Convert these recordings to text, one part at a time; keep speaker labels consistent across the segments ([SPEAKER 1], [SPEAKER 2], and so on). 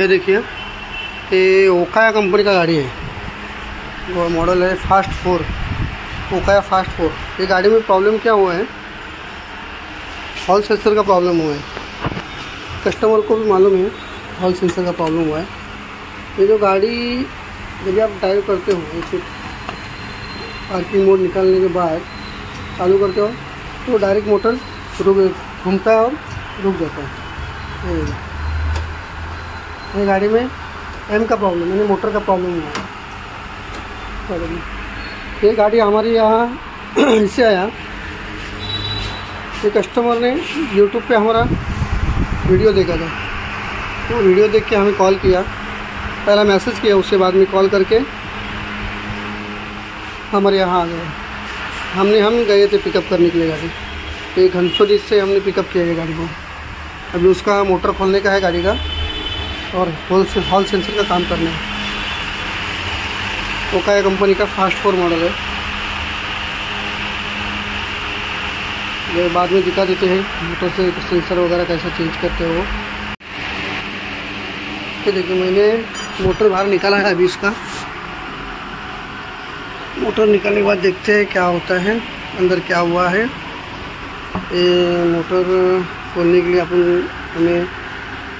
[SPEAKER 1] ये देखिए, ये ओकाया कंपनी का गाड़ी है। वो मॉडल है fast four Okaya fast four ये गाड़ी में प्रॉब्लम क्या हुआ है? हॉल सेंसर का प्रॉब्लम हुआ है। कस्टमर को भी मालूम है हॉल सेंसर का प्रॉब्लम हुआ है। ये जो गाड़ी, जब आप ड्राइव करते हो ऐसे पार्किंग मोड निकालने के बाद चालू करते हो तो डायरेक्ट मोटर रुक, घूमता है और रुक जाता है। ये ये गाड़ी में एम का प्रॉब्लम यानी मोटर का प्रॉब्लम हुआ ये गाड़ी हमारे यहाँ इससे आया। ये कस्टमर ने यूट्यूब पे हमारा वीडियो देखा था। वो वीडियो देख के हमें कॉल किया। पहला मैसेज किया, उसके बाद में कॉल करके हमारे यहाँ आ गए। हमने, हम गए थे पिकअप करने के लिए गाड़ी। एक घनसोली से हमने पिकअप किया है गाड़ी को। अभी उसका मोटर खोलने का है गाड़ी का। और होल से हॉल सेंसर का काम करना। है ओकाया कंपनी का फास्ट फोर मॉडल है। ये बाद में दिखा देते हैं, मोटर से सेंसर वगैरह कैसा चेंज करते हो। तो देखिए, मैंने मोटर बाहर निकाला है अभी इसका। मोटर निकालने के बाद देखते हैं क्या होता है, अंदर क्या हुआ है। ये मोटर खोलने के लिए अपन हमें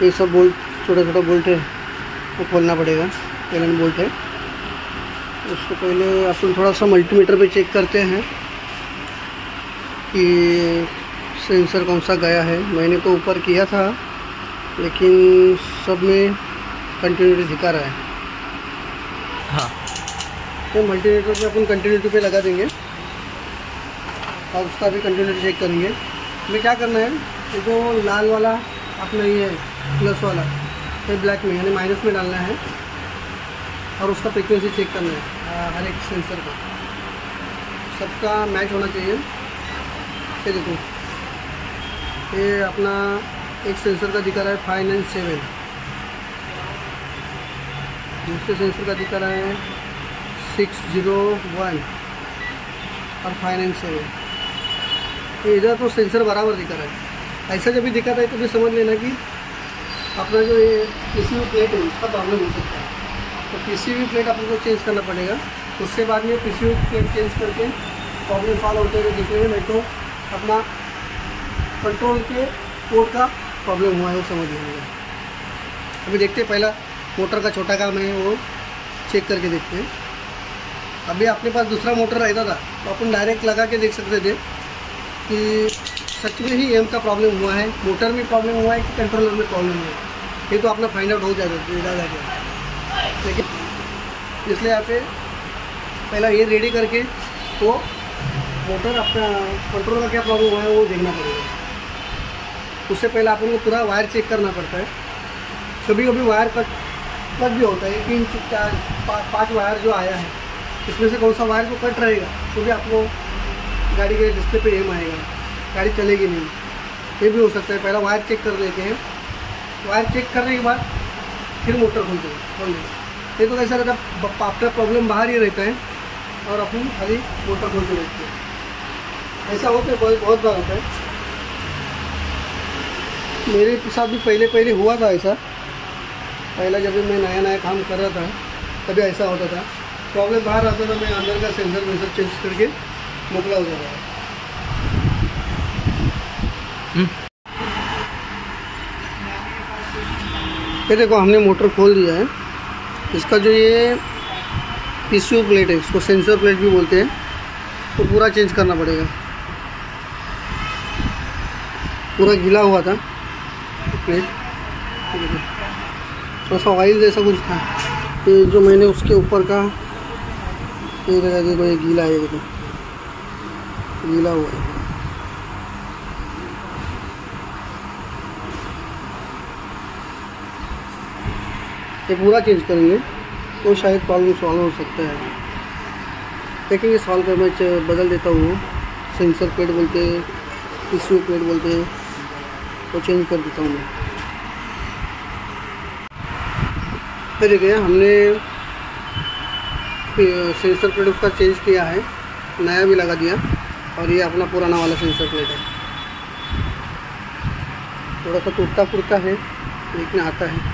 [SPEAKER 1] ये सब बोल्ट छोटा छोटा बोल्ट है। वो खोलना पड़ेगा एलन बोल्ट है। उसको पहले अपन थोड़ा सा मल्टीमीटर पे चेक करते हैं कि सेंसर कौन सा गया है। मैंने तो ऊपर किया था लेकिन सब में कंटिन्यूटी दिखा रहा है।
[SPEAKER 2] हाँ।
[SPEAKER 1] तो मल्टीमीटर पे अपन कंटिन्यूटी पे लगा देंगे। और उसका भी कंटिन्यूटी चेक करेंगे। हमें क्या करना है? ये जो लाल वाला अपना ये प्लस वाला ये ब्लैक में, यानी माइनस में डालना है और उसका फ्रिक्वेंसी चेक करना है हर एक सेंसर का। सबका मैच होना चाहिए। ये देखो, ये अपना एक सेंसर का दिखा रहा है फाइव नाइन सेवन दूसरे सेंसर का दिखा रहा है सिक्स ज़ीरो वन और फाइव नाइन सेवन इधर तो सेंसर बराबर दिखा रहा है। ऐसा जब भी दिखाता है तो भी समझ लेना कि अपना जो ये पी प्लेट है, उसका प्रॉब्लम हो सकता है। तो पी प्लेट अपन को चेंज करना पड़ेगा। उसके बाद में पी प्लेट चेंज करके प्रॉब्लम सॉल्व होते हुए देखेंगे। नहीं तो अपना कंट्रोल के कोड का प्रॉब्लम हुआ है, वो समझ लेंगे अभी देखते हैं, पहला मोटर का छोटा काम है वो चेक करके देखते हैं। अभी अपने पास दूसरा मोटर रहता था तो अपन डायरेक्ट लगा के देख सकते थे कि सच में ही एम का प्रॉब्लम हुआ है। मोटर में प्रॉब्लम हुआ है कि कंट्रोलर में प्रॉब्लम हुआ है? ये तो अपना फाइंड आउट हो। जाएगा लेकिन इसलिए यहाँ पे पहला ये रेडी करके तो मोटर अपना कंट्रोल का क्या प्रॉब्लम है वो देखना पड़ेगा। उससे पहले आप को पूरा वायर चेक करना पड़ता है। कभी कभी वायर कट कट भी होता है। इंच चार पाँच वायर जो आया है, इसमें से कौन सा वायर को कट रहेगा तो भी आपको गाड़ी के डिस्प्ले पे एम आएगा। गाड़ी चलेगी नहीं। ये भी हो सकता है। पहला वायर चेक कर लेते हैं। वायर चेक करने के बाद फिर मोटर खोलते हैं खोल देंगे। ये तो कैसा रहता आपका प्रॉब्लम बाहर ही रहता है और अपन खाली मोटर खोलते रहते हैं। ऐसा होता है बहुत बहुत बार होता है। मेरे साथ भी पहले पहले हुआ था ऐसा। पहला जब मैं नया नया काम कर रहा था, तभी ऐसा होता था। प्रॉब्लम बाहर आता था, मैं अंदर का सेंसर वेंसर चेंज करके मोकला हो जाता था। ये देखो, हमने मोटर खोल दिया है। इसका जो ये पीसीओ प्लेट है, इसको सेंसर प्लेट भी बोलते हैं तो पूरा चेंज करना पड़ेगा। पूरा गीला हुआ था प्लेट थोड़ा सा ऑयल जैसा कुछ था। ये जो मैंने उसके ऊपर का, ये देखो, ये गीला है देखो। गीला हुआ है। ये पूरा चेंज करेंगे तो शायद प्रॉब्लम सॉल्व हो सकता है। देखेंगे सॉल्व कर मैं बदल देता हूँ। सेंसर प्लेट बोलते हैं टिश्यू प्लेट बोलते हैं तो चेंज कर देता हूँ मैं। देखिए हमने सेंसर प्लेट उसका चेंज किया है, नया भी लगा दिया, और ये अपना पुराना वाला सेंसर प्लेट है। थोड़ा सा टूटता फूटता है, लेकिन आता है।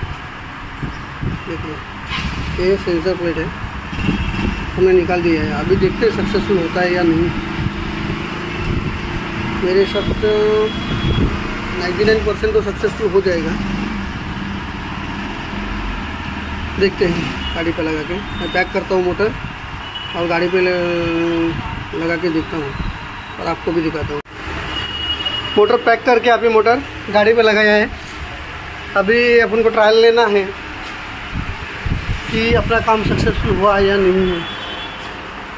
[SPEAKER 1] देखिए ये सेंसर प्लेट है। हमने निकाल दिया है। अभी देखते हैं सक्सेसफुल होता है या नहीं। मेरे हिसाब से नाइन्टी नाइन परसेंट तो सक्सेसफुल हो जाएगा। देखते हैं गाड़ी पे लगा के। मैं पैक करता हूँ मोटर और गाड़ी पे लगा के देखता हूँ और आपको भी दिखाता हूँ। मोटर पैक करके अभी मोटर गाड़ी पे लगाया है। अभी अपन को ट्रायल लेना है। कि अपना काम सक्सेसफुल हुआ या नहीं है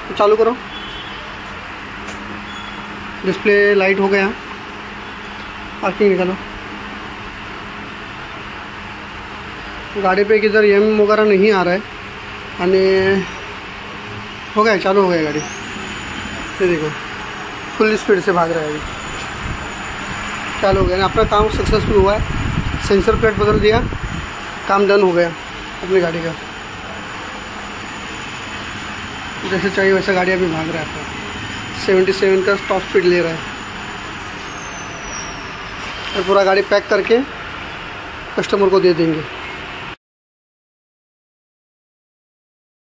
[SPEAKER 1] तो चालू करो। डिस्प्ले लाइट हो गया। पार्किंग निकालो। गाड़ी पे किधर एम वगैरह नहीं आ रहा है। आणि हो गया, चालू हो गया गाड़ी। ये देखो फुल स्पीड से भाग रहा है अभी। चालू हो गया। अपना काम सक्सेसफुल हुआ है। सेंसर प्लेट बदल दिया। काम डन हो गया अपनी गाड़ी का। जैसे चाहिए वैसा गाड़ी अभी भाग रहा है आपका सेवेंटी सेवन का टॉप स्पीड ले रहा है। और पूरा गाड़ी पैक करके कस्टमर को दे देंगे।